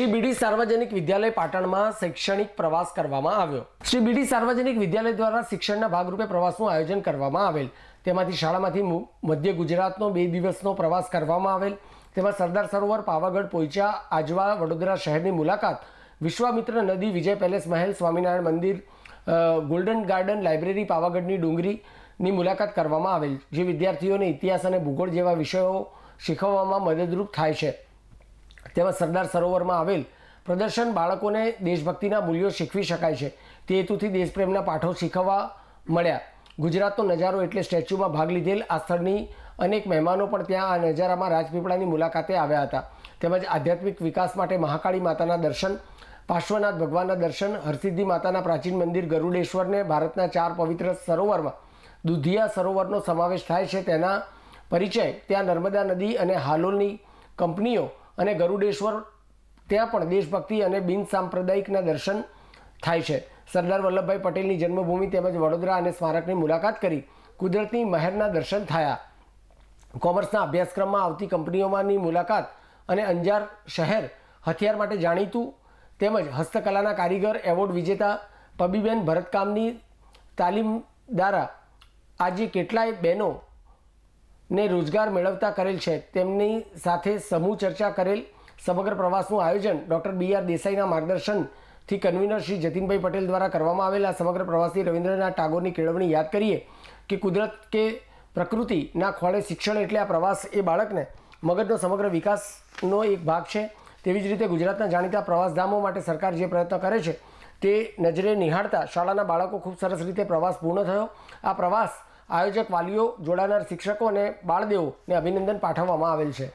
શ્રી બીડી સાર્વજનિક વિદ્યાલય પાટણમાં શૈક્ષણિક પ્રવાસ કરવામાં આવ્યો. શ્રી બીડી સાર્વજનિક વિદ્યાલય દ્વારા શિક્ષણના ભાગરૂપે પ્રવાસનું આયોજન કરવામાં આવેલ. તેમાંથી શાળામાંથી મધ્ય ગુજરાતનો બે દિવસનો પ્રવાસ કરવામાં આવેલ. તેમાં સરદાર સરોવર, પાવાગઢ પોઈચા આજવા, વડોદરા શહેરની મુલાકાત, વિશ્વામિત્ર નદી, વિજય પેલેસ, મહેલ, સ્વામિનારાયણ મંદિર ગોલ્ડન ગાર્ડન, લાઇબ્રેરી, પાવાગઢની ડુંગરીની મુલાકાત કરવામાં આવેલ, જે વિદ્યાર્થીઓને ઇતિહાસ અને ભૂગોળ જેવા વિષયો શીખવવામાં મદદરૂપ થાય છે. તેમાં સરદાર સરોવરમાં આવેલ પ્રદર્શન બાળકોને દેશભક્તિના મૂલ્યો શીખવી શકાય છે. તે હેતુથી દેશપ્રેમના પાઠો શીખવવા મળ્યા. ગુજરાતનો નજારો એટલે સ્ટેચ્યુમાં ભાગ લીધેલ આ સ્થળની અનેક મહેમાનો પણ ત્યાં આ નજારામાં રાજપીપળાની મુલાકાતે આવ્યા હતા. તેમજ આધ્યાત્મિક વિકાસ માટે મહાકાળી માતાના દર્શન, પાર્શ્વનાથ ભગવાનના દર્શન, હરસિદ્ધિ માતાના પ્રાચીન મંદિર ગરુડેશ્વરને ભારતના ચાર પવિત્ર સરોવરમાં દુધિયા સરોવરનો સમાવેશ થાય છે તેના પરિચય ત્યાં નર્મદા નદી અને હાલોલની કંપનીઓ અને ગરુડેશ્વર, ત્યાં પણ દેશભક્તિ અને બિન સાંપ્રદાયિકના દર્શન થાય છે. સરદાર વલ્લભભાઈ પટેલની જન્મભૂમિ તેમજ વડોદરા અને સ્મારકની મુલાકાત કરી કુદરતની મહેરના દર્શન થયા. કોમર્સના અભ્યાસક્રમમાં આવતી કંપનીઓમાંની મુલાકાત અને અંજાર શહેર હથિયાર માટે જાણીતું તેમજ હસ્તકલાના કારીગર એવોર્ડ વિજેતા પબીબેન ભરતકામની તાલીમ દ્વારા આજે કેટલાય બહેનો ને રોજગાર મેળવતા કરેલ છે. તેમની સાથે સમૂહ ચર્ચા કરેલ સમગ્ર પ્રવાસનું આયોજન ડૉક્ટર બી આર દેસાઈના માર્ગદર્શનથી કન્વીનર શ્રી જતીનભાઈ પટેલ દ્વારા કરવામાં આવેલા. સમગ્ર પ્રવાસી રવિન્દ્રનાથ ટાગોરની કેળવણી યાદ કરીએ કે કુદરત કે પ્રકૃતિના ખોળે શિક્ષણ એટલે આ પ્રવાસ એ બાળકને મગજનો સમગ્ર વિકાસનો એક ભાગ છે. તેવી જ રીતે ગુજરાતના જાણીતા પ્રવાસધામો માટે સરકાર જે પ્રયત્ન કરે છે તે નજરે નિહાળતા શાળાના બાળકો ખૂબ સરસ રીતે પ્રવાસ પૂર્ણ થયો. આ પ્રવાસ આયોજક વાલીઓ જોડાનાર શિક્ષકો અને બાળદેવોને અભિનંદન પાઠવવામાં આવેલ છે.